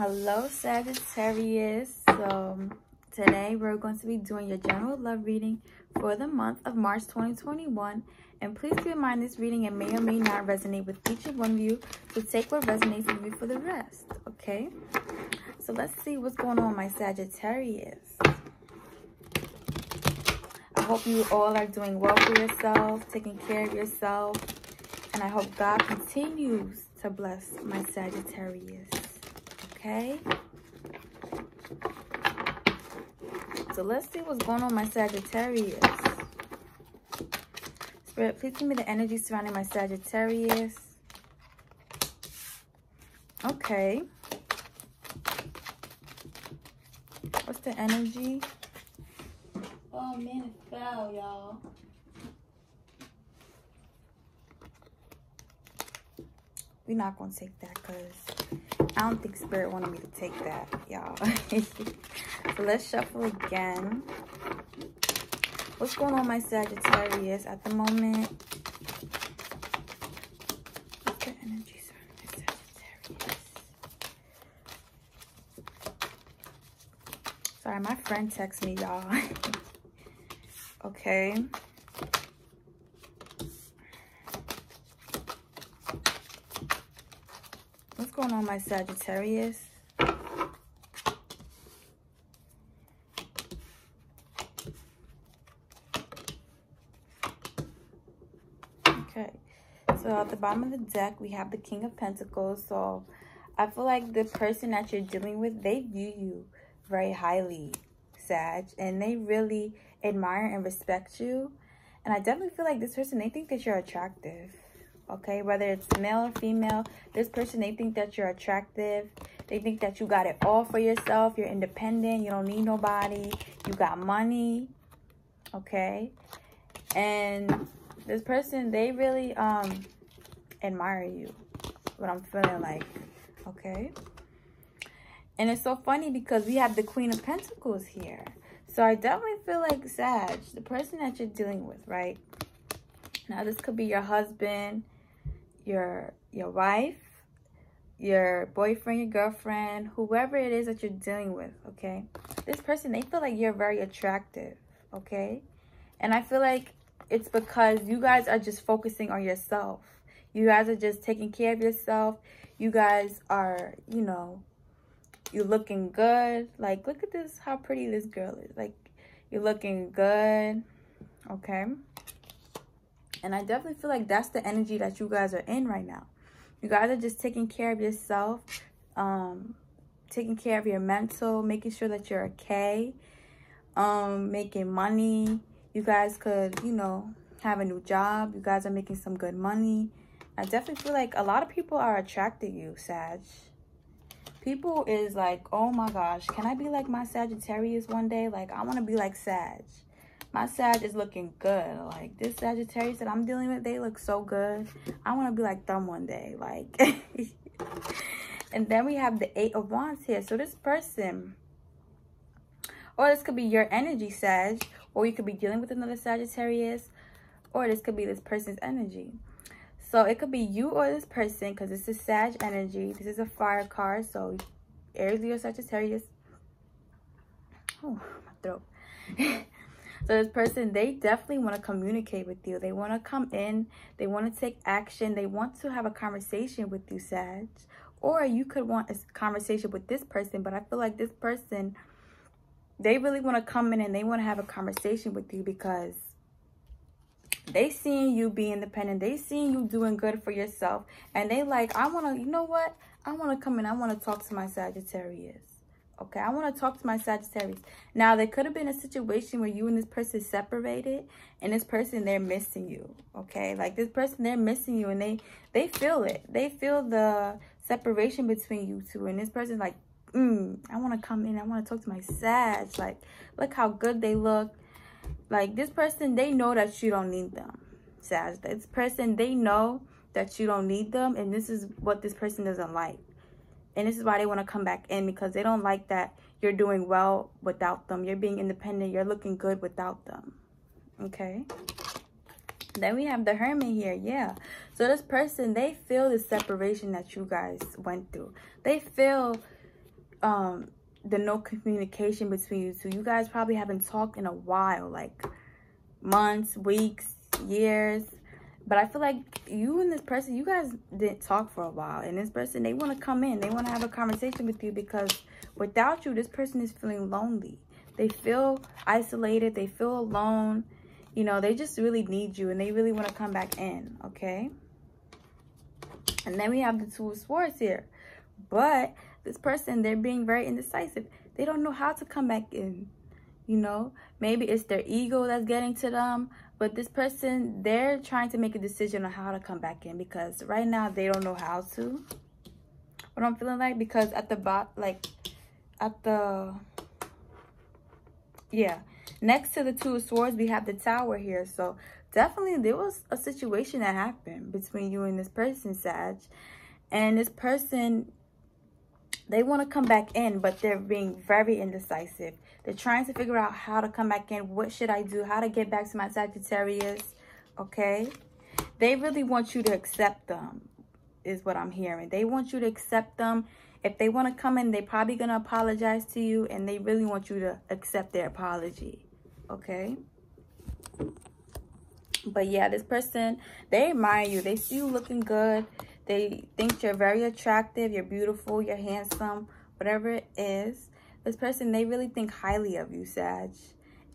Hello, Sagittarius. So, um, today we're going to be doing your general love reading for the month of March 2021. And please keep in mind this reading it may or may not resonate with each of one of you. So, take what resonates with you for the rest, okay? So, let's see what's going on, my Sagittarius. I hope you all are doing well for yourself, taking care of yourself. And I hope God continues to bless my Sagittarius okay? So let's see what's going on my Sagittarius. Spirit, please give me the energy surrounding my Sagittarius. Okay. What's the energy? Oh man, it fell, y'all. We're not gonna take that because I don't think Spirit wanted me to take that, y'all. so let's shuffle again. What's going on my Sagittarius at the moment? What's the energy Sagittarius? Sorry, my friend texted me, y'all. okay. going on, my Sagittarius? Okay, so at the bottom of the deck, we have the King of Pentacles. So I feel like the person that you're dealing with, they view you very highly, Sag, and they really admire and respect you. And I definitely feel like this person, they think that you're attractive okay? Whether it's male or female this person they think that you're attractive. They think that you got it all for yourself. You're independent. You don't need nobody. You got money okay? And this person they really um admire you what i'm feeling like okay? And it's so funny because we have the queen of pentacles here. So i definitely feel like sag the person that you're dealing with right? Now this could be your husband your your wife, your boyfriend, your girlfriend, whoever it is that you're dealing with, okay? This person, they feel like you're very attractive, okay? And I feel like it's because you guys are just focusing on yourself. You guys are just taking care of yourself. You guys are, you know, you're looking good. Like, look at this, how pretty this girl is. Like, you're looking good, okay? And I definitely feel like that's the energy that you guys are in right now. You guys are just taking care of yourself, um, taking care of your mental, making sure that you're okay, um, making money. You guys could, you know, have a new job. You guys are making some good money. I definitely feel like a lot of people are attracted you, Sag. People is like, oh my gosh, can I be like my Sagittarius one day? Like, I want to be like Sag my Sag is looking good. Like this Sagittarius that I'm dealing with, they look so good. I want to be like them one day. Like, and then we have the Eight of Wands here. So this person, or this could be your energy, Sag, or you could be dealing with another Sagittarius, or this could be this person's energy. So it could be you or this person because this is Sag energy. This is a fire card. So Aries, Leo, Sagittarius. Oh, my throat. So this person, they definitely want to communicate with you. They want to come in. They want to take action. They want to have a conversation with you, Sag. Or you could want a conversation with this person. But I feel like this person, they really want to come in and they want to have a conversation with you because they seeing you be independent. They seeing you doing good for yourself. And they like, I want to, you know what? I want to come in. I want to talk to my Sagittarius. Okay, I want to talk to my Sagittarius. Now, there could have been a situation where you and this person separated and this person, they're missing you. Okay, like this person, they're missing you and they, they feel it. They feel the separation between you two. And this person's like, mm, I want to come in. I want to talk to my Sag. Like, look how good they look. Like, this person, they know that you don't need them, Sag. This person, they know that you don't need them. And this is what this person doesn't like. And this is why they want to come back in because they don't like that you're doing well without them. You're being independent. You're looking good without them. Okay. Then we have the hermit here. Yeah. So this person, they feel the separation that you guys went through. They feel um the no communication between you two. You guys probably haven't talked in a while, like months, weeks, years. But I feel like you and this person, you guys didn't talk for a while. And this person, they want to come in. They want to have a conversation with you because without you, this person is feeling lonely. They feel isolated. They feel alone. You know, they just really need you and they really want to come back in, okay? And then we have the Two of Swords here. But this person, they're being very indecisive. They don't know how to come back in. You know, maybe it's their ego that's getting to them. But this person, they're trying to make a decision on how to come back in because right now they don't know how to. What I'm feeling like because at the bot, like at the, yeah, next to the Two of Swords, we have the Tower here. So definitely there was a situation that happened between you and this person, Sag. And this person, they want to come back in, but they're being very indecisive. They're trying to figure out how to come back in. What should I do? How to get back to my Sagittarius. Okay. They really want you to accept them is what I'm hearing. They want you to accept them. If they want to come in, they're probably going to apologize to you. And they really want you to accept their apology. Okay. But yeah, this person, they admire you. They see you looking good. They think you're very attractive. You're beautiful. You're handsome. Whatever it is this person, they really think highly of you, Sag.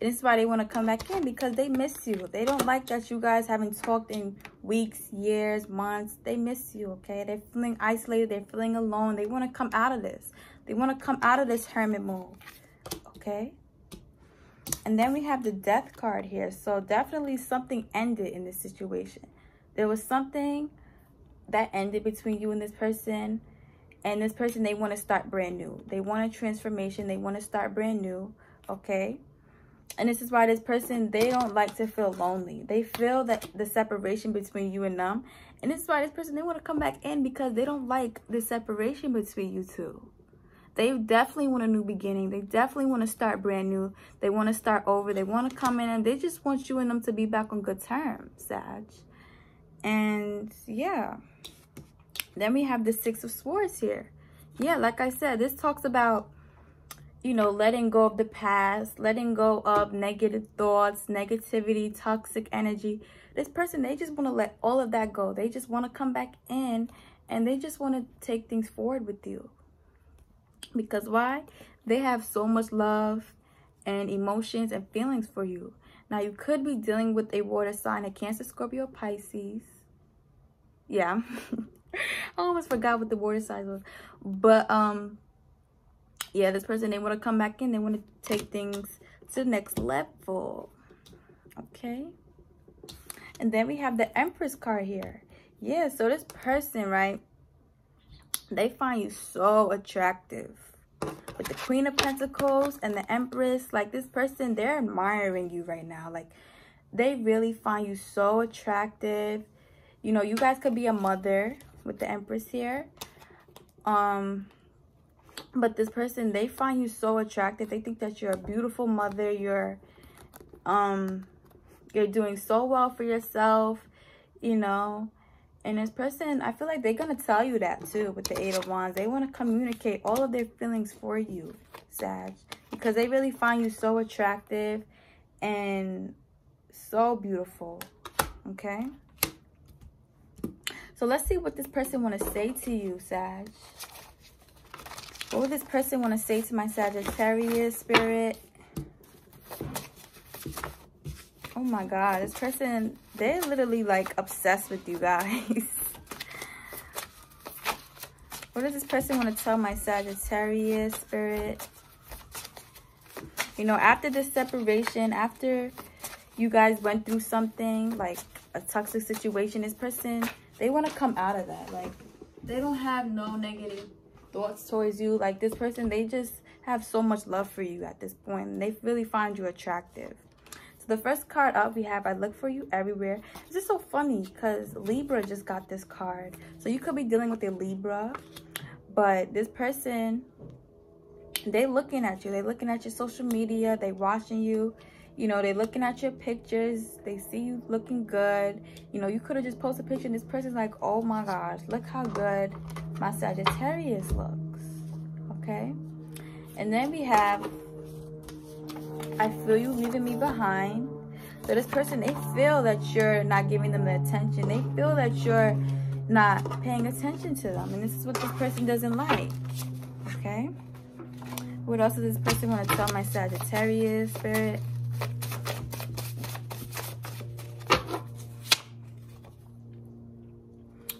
And this is why they want to come back in because they miss you. They don't like that you guys haven't talked in weeks, years, months. They miss you, okay? They're feeling isolated. They're feeling alone. They want to come out of this. They want to come out of this hermit mode, okay? And then we have the death card here. So definitely something ended in this situation. There was something that ended between you and this person and this person they want to start brand new. They want a transformation. They want to start brand new okay? And this is why this person they don't like to feel lonely. They feel that the separation between you and them. And this is why this person they want to come back in because they don't like the separation between you two. They definitely want a new beginning. They definitely want to start brand new. They want to start over. They want to come in and they just want you and them to be back on good terms sag and yeah then we have the Six of Swords here. Yeah, like I said, this talks about, you know, letting go of the past, letting go of negative thoughts, negativity, toxic energy. This person, they just want to let all of that go. They just want to come back in and they just want to take things forward with you. Because why? They have so much love and emotions and feelings for you. Now, you could be dealing with a water sign, a Cancer, Scorpio, Pisces. Yeah. I almost forgot what the water size was. But um yeah, this person they want to come back in, they want to take things to the next level. Okay. And then we have the Empress card here. Yeah, so this person, right? They find you so attractive. With the Queen of Pentacles and the Empress, like this person, they're admiring you right now. Like they really find you so attractive. You know, you guys could be a mother with the Empress here. Um, but this person, they find you so attractive. They think that you're a beautiful mother. You're, um, you're doing so well for yourself, you know. And this person, I feel like they're to tell you that too with the Eight of Wands. They want to communicate all of their feelings for you, Sag. Because they really find you so attractive and so beautiful, okay? So let's see what this person want to say to you, Sag. What would this person want to say to my Sagittarius spirit? Oh my God, this person, they're literally like obsessed with you guys. what does this person want to tell my Sagittarius spirit? You know, after this separation, after you guys went through something like a toxic situation, this person they want to come out of that. Like, they don't have no negative thoughts towards you. Like, this person, they just have so much love for you at this point. And they really find you attractive. So the first card up, we have I look for you everywhere. This is so funny because Libra just got this card. So you could be dealing with a Libra. But this person, they looking at you. They looking at your social media. They watching you you know they're looking at your pictures they see you looking good you know you could have just posted a picture and this person's like oh my gosh look how good my sagittarius looks okay And then we have, I feel you leaving me behind. So this person, they feel that you're not giving them the attention. They feel that you're not paying attention to them. And this is what this person doesn't like. Okay? What else does this person want to tell my Sagittarius spirit?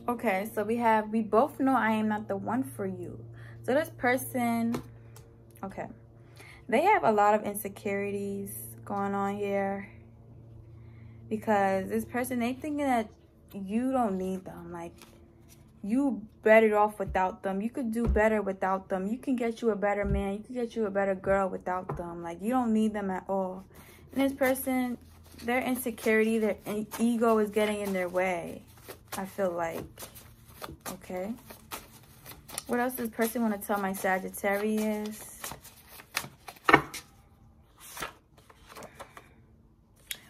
Okay, so we have, we both know I am not the one for you. So this person, okay, they have a lot of insecurities going on here because this person, they thinking that you don't need them. Like, you better off without them. You could do better without them. You can get you a better man. You can get you a better girl without them. Like, you don't need them at all. And this person, their insecurity, their ego is getting in their way. I feel like. Okay. What else does this person want to tell my Sagittarius?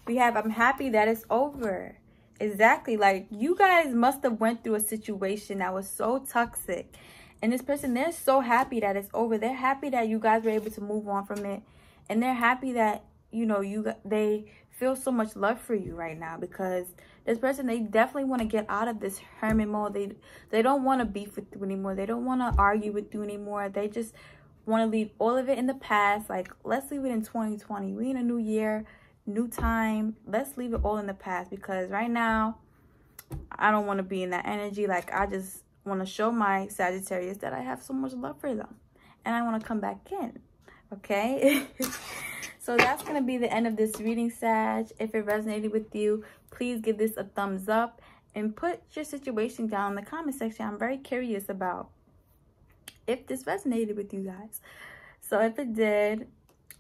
We have, I'm happy that it's over. Exactly. Like, you guys must have went through a situation that was so toxic. And this person, they're so happy that it's over. They're happy that you guys were able to move on from it. And they're happy that, you know, you they feel so much love for you right now because this person they definitely want to get out of this hermit mode they they don't want to beef with you anymore they don't want to argue with you anymore they just want to leave all of it in the past like let's leave it in 2020 we in a new year new time let's leave it all in the past because right now i don't want to be in that energy like i just want to show my sagittarius that i have so much love for them and i want to come back in okay So that's going to be the end of this reading, Sag. If it resonated with you, please give this a thumbs up and put your situation down in the comment section. I'm very curious about if this resonated with you guys. So if it did,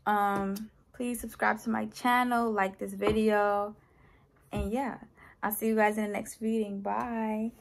um, please subscribe to my channel, like this video, and yeah, I'll see you guys in the next reading. Bye.